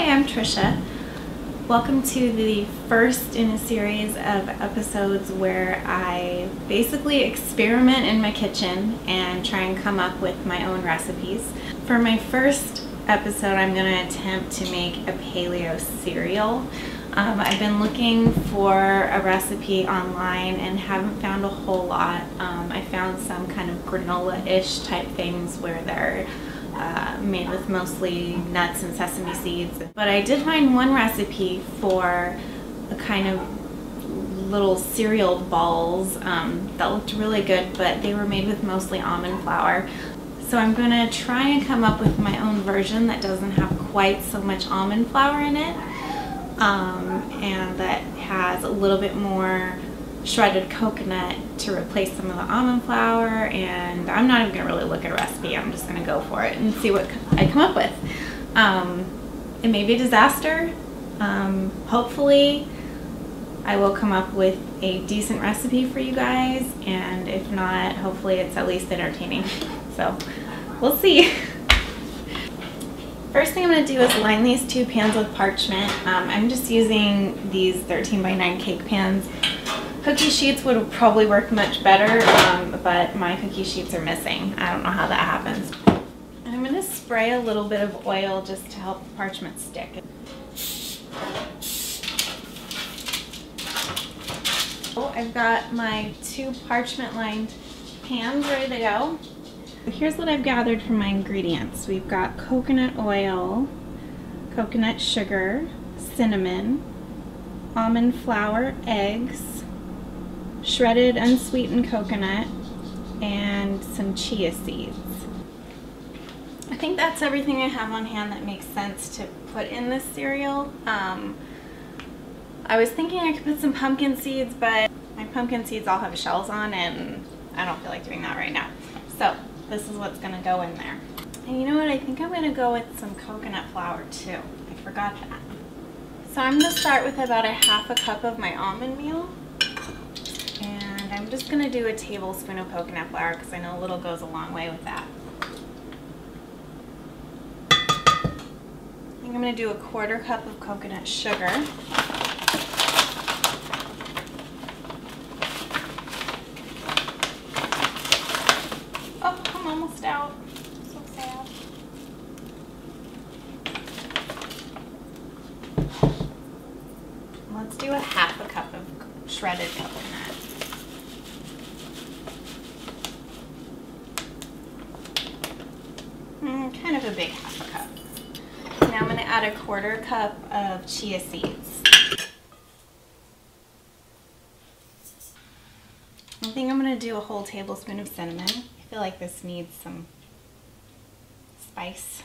Hi, I'm Trisha. Welcome to the first in a series of episodes where I basically experiment in my kitchen and try and come up with my own recipes. For my first episode, I'm going to attempt to make a paleo cereal. Um, I've been looking for a recipe online and haven't found a whole lot. Um, I found some kind of granola-ish type things where they're uh, made with mostly nuts and sesame seeds. But I did find one recipe for a kind of little cereal balls um, that looked really good, but they were made with mostly almond flour. So I'm to try and come up with my own version that doesn't have quite so much almond flour in it um, and that has a little bit more shredded coconut to replace some of the almond flour and I'm not even gonna really look at a recipe I'm just gonna go for it and see what I come up with um, it may be a disaster um, hopefully I will come up with a decent recipe for you guys and if not hopefully it's at least entertaining so we'll see First thing I'm going to do is line these two pans with parchment. Um, I'm just using these 13 by 9 cake pans. Cookie sheets would probably work much better, um, but my cookie sheets are missing. I don't know how that happens. And I'm going to spray a little bit of oil just to help the parchment stick. Oh, I've got my two parchment lined pans ready to go. Here's what I've gathered from my ingredients. We've got coconut oil, coconut sugar, cinnamon, almond flour, eggs, shredded unsweetened coconut, and some chia seeds. I think that's everything I have on hand that makes sense to put in this cereal. Um, I was thinking I could put some pumpkin seeds, but my pumpkin seeds all have shells on and I don't feel like doing that right now. So this is what's going to go in there. And you know what? I think I'm going to go with some coconut flour too. I forgot that. So I'm to start with about a half a cup of my almond meal. I'm just going to do a tablespoon of coconut flour because I know a little goes a long way with that. I think I'm going to do a quarter cup of coconut sugar. out. So sad. Let's do a half a cup of shredded coconut. Mm, kind of a big half a a quarter cup of chia seeds. I think I'm going to do a whole tablespoon of cinnamon I feel like this needs some spice.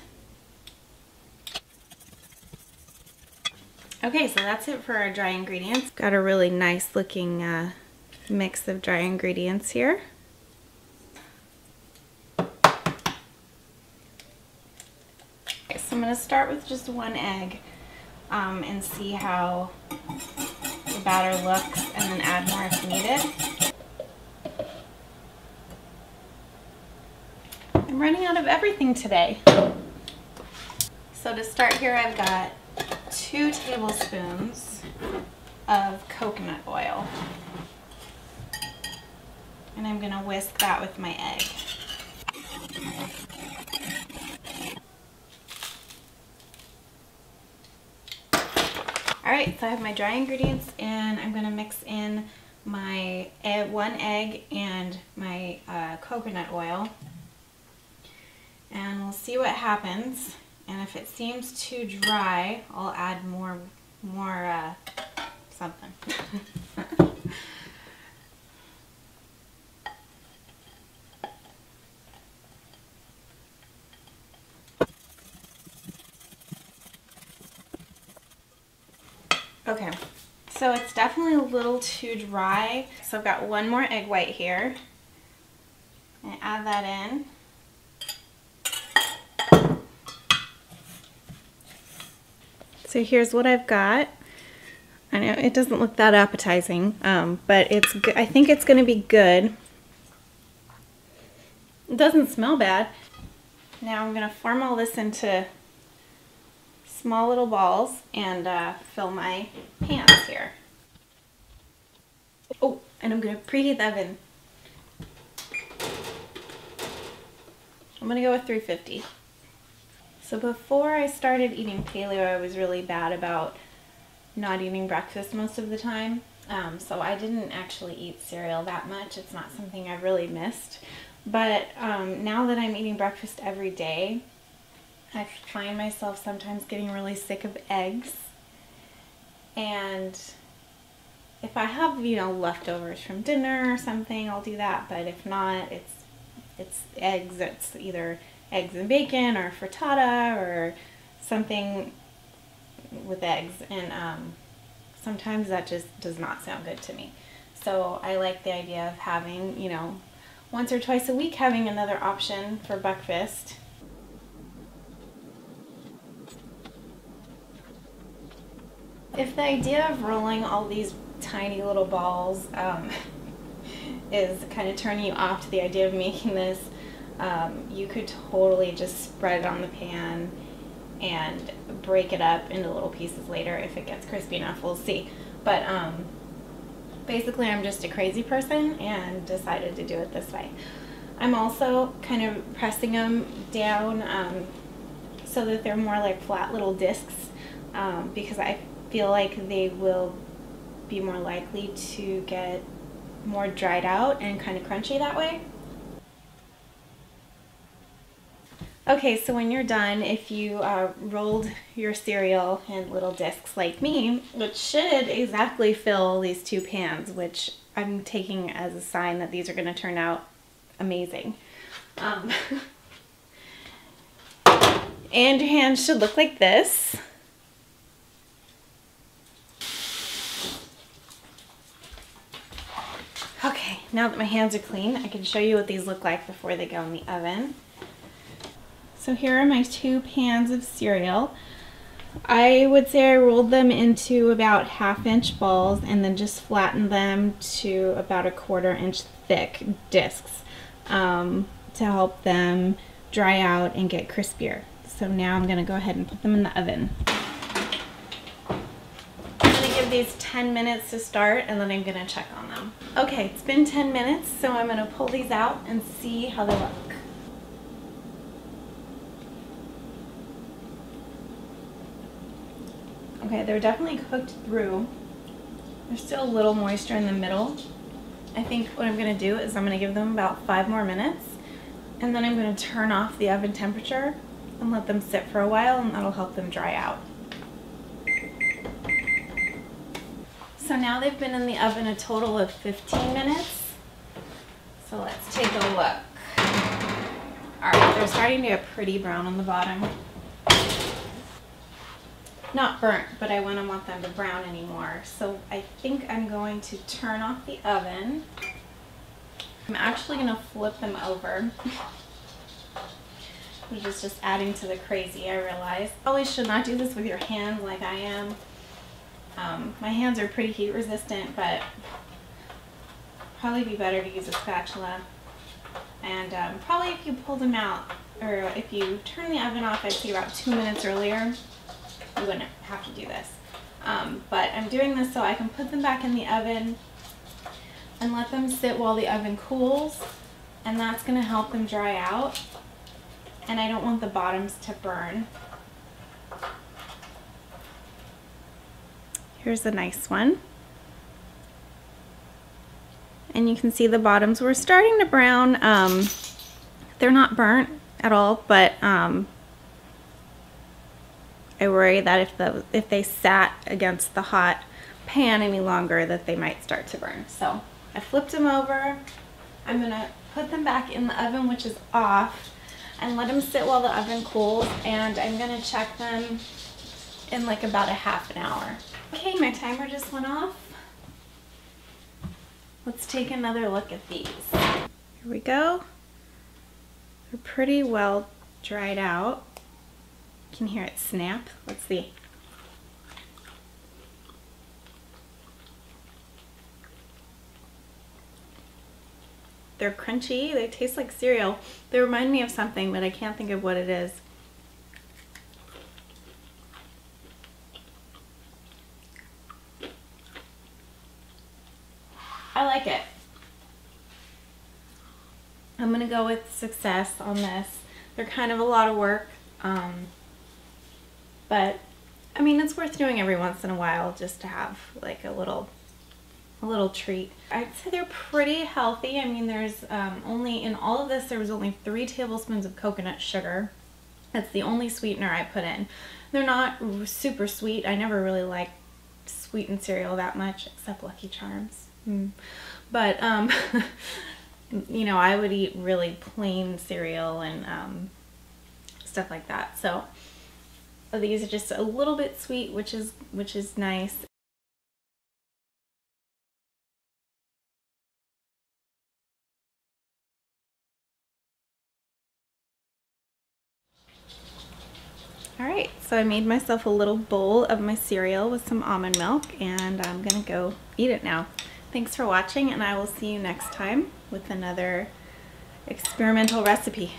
Okay, so that's it for our dry ingredients. Got a really nice looking uh, mix of dry ingredients here. Okay, so I'm going to start with just one egg um, and see how the batter looks and then add more if needed. I'm running out of everything today. So to start here, I've got two tablespoons of coconut oil. And I'm gonna whisk that with my egg. All right, so I have my dry ingredients and I'm gonna mix in my egg, one egg and my uh, coconut oil and we'll see what happens. And if it seems too dry, I'll add more, more uh, something. okay, so it's definitely a little too dry. So I've got one more egg white here. And add that in. So here's what I've got. I know it doesn't look that appetizing, um, but it's. I think it's going to be good. It doesn't smell bad. Now I'm going to form all this into small little balls and uh, fill my pans here. Oh, and I'm gonna preheat the oven. I'm gonna go with 350. So before I started eating paleo, I was really bad about not eating breakfast most of the time. Um, so I didn't actually eat cereal that much. It's not something I've really missed. But um, now that I'm eating breakfast every day, I find myself sometimes getting really sick of eggs. And if I have, you know, leftovers from dinner or something, I'll do that. But if not, it's it's eggs. It's either eggs and bacon or frittata or something with eggs. And um, sometimes that just does not sound good to me. So I like the idea of having, you know, once or twice a week having another option for breakfast. If the idea of rolling all these tiny little balls um, is kind of turning you off to the idea of making this, um, you could totally just spread it on the pan and break it up into little pieces later if it gets crispy enough. We'll see. But um, basically, I'm just a crazy person and decided to do it this way. I'm also kind of pressing them down um, so that they're more like flat little discs um, because I feel like they will be more likely to get more dried out and kind of crunchy that way. Okay, so when you're done, if you uh, rolled your cereal in little discs like me, which should exactly fill these two pans, which I'm taking as a sign that these are going to turn out amazing. Um, and your hands should look like this. Okay, now that my hands are clean, I can show you what these look like before they go in the oven. So here are my two pans of cereal. I would say I rolled them into about half inch balls and then just flattened them to about a quarter inch thick discs um, to help them dry out and get crispier. So now I'm going to go ahead and put them in the oven. I'm going to give these 10 minutes to start and then I'm to check on them. Okay, it's been 10 minutes, so I'm to pull these out and see how they look. Okay, they're definitely cooked through. There's still a little moisture in the middle. I think what I'm gonna do is I'm gonna give them about five more minutes and then I'm gonna turn off the oven temperature and let them sit for a while and that'll help them dry out. So now they've been in the oven a total of 15 minutes. So let's take a look. All right, they're starting to get pretty brown on the bottom not burnt, but I wouldn't want them to brown anymore. So I think I'm going to turn off the oven. I'm actually going to flip them over. Which is just adding to the crazy, I realize. Probably should not do this with your hands like I am. Um, my hands are pretty heat resistant, but probably be better to use a spatula. And um, probably if you pull them out, or if you turn the oven off, I'd say about two minutes earlier, you wouldn't have to do this. Um, but I'm doing this so I can put them back in the oven and let them sit while the oven cools and that's going to help them dry out and I don't want the bottoms to burn. Here's a nice one. And you can see the bottoms were starting to brown. Um, they're not burnt at all, but um, I worry that if the if they sat against the hot pan any longer that they might start to burn. So I flipped them over. I'm gonna put them back in the oven which is off and let them sit while the oven cools and I'm gonna check them in like about a half an hour. Okay, my timer just went off. Let's take another look at these. Here we go. They're pretty well dried out You can hear it snap. Let's see. They're crunchy. They taste like cereal. They remind me of something, but I can't think of what it is. I like it. I'm gonna go with success on this. They're kind of a lot of work, um, but I mean, it's worth doing every once in a while just to have like a little a little treat. I'd say they're pretty healthy. I mean, there's um, only, in all of this, there was only three tablespoons of coconut sugar. That's the only sweetener I put in. They're not super sweet. I never really liked sweetened cereal that much, except Lucky Charms. Mm. But, um, you know, I would eat really plain cereal and um, stuff like that. So these are just a little bit sweet, which is which is nice. All right, so I made myself a little bowl of my cereal with some almond milk and I'm gonna go eat it now. Thanks for watching and I will see you next time with another experimental recipe.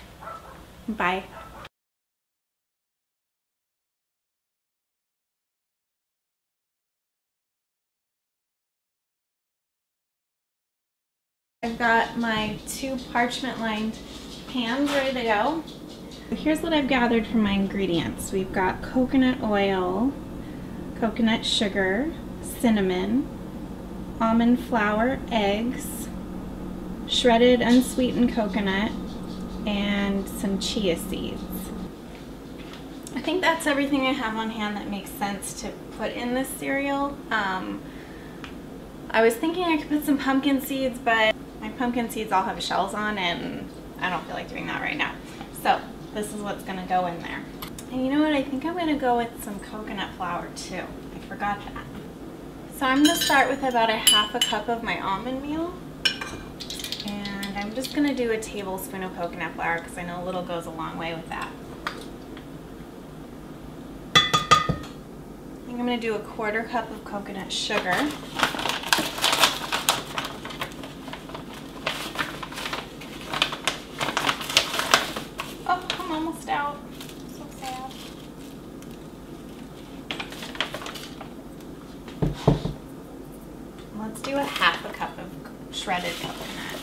Bye. I've got my two parchment lined pans ready to go. Here's what I've gathered from my ingredients. We've got coconut oil, coconut sugar, cinnamon, almond flour, eggs, shredded unsweetened coconut, and some chia seeds. I think that's everything I have on hand that makes sense to put in this cereal. Um, I was thinking I could put some pumpkin seeds, but my pumpkin seeds all have shells on and I don't feel like doing that right now. So this is what's to go in there. And you know what? I think I'm to go with some coconut flour too. I forgot that. So I'm going to start with about a half a cup of my almond meal. And I'm just going to do a tablespoon of coconut flour because I know a little goes a long way with that. I think I'm going to do a quarter cup of coconut sugar. Let's a half a cup of shredded coconut.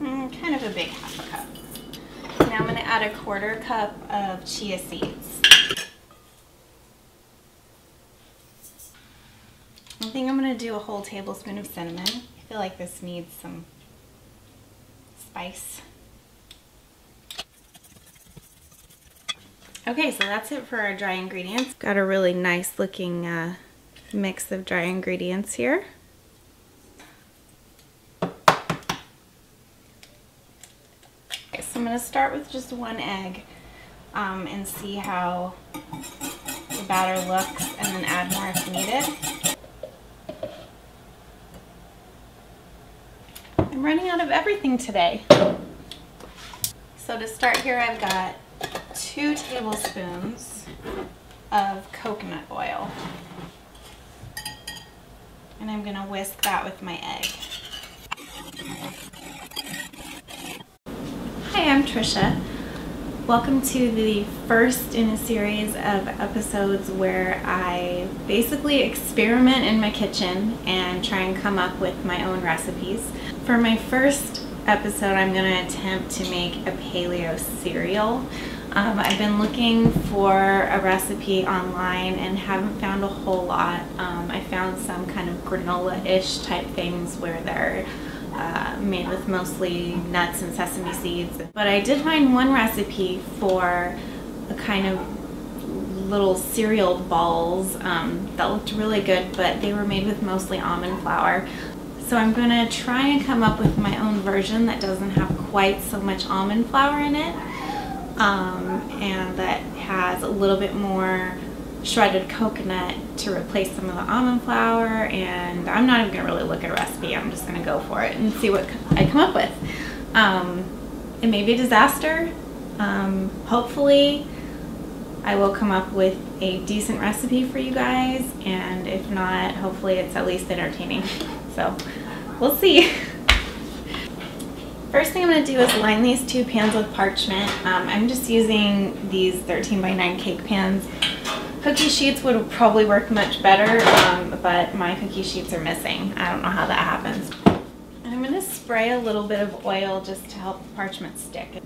Mm, kind of a big half a cup. Now I'm going to add a quarter cup of chia seeds. I think I'm going to do a whole tablespoon of cinnamon. I feel like this needs some spice. Okay, so that's it for our dry ingredients. Got a really nice looking uh, mix of dry ingredients here. Okay, so I'm going to start with just one egg um, and see how the batter looks and then add more if needed. I'm running out of everything today. So to start here I've got two tablespoons of coconut oil. And I'm going to whisk that with my egg. Hi, I'm Trisha. Welcome to the first in a series of episodes where I basically experiment in my kitchen and try and come up with my own recipes. For my first episode, I'm going to attempt to make a paleo cereal. Um, I've been looking for a recipe online and haven't found a whole lot. Um, I found some kind of granola-ish type things where they're uh, made with mostly nuts and sesame seeds. But I did find one recipe for a kind of little cereal balls um, that looked really good, but they were made with mostly almond flour. So I'm going to try and come up with my own version that doesn't have quite so much almond flour in it um, and that has a little bit more shredded coconut to replace some of the almond flour. And I'm not even gonna really look at a recipe. I'm just gonna go for it and see what I come up with. Um, it may be a disaster. Um, hopefully I will come up with a decent recipe for you guys. And if not hopefully it's at least entertaining. So we'll see First thing I'm going to do is line these two pans with parchment. Um, I'm just using these 13 by 9 cake pans. Cookie sheets would probably work much better, um, but my cookie sheets are missing. I don't know how that happens. And I'm going to spray a little bit of oil just to help the parchment stick.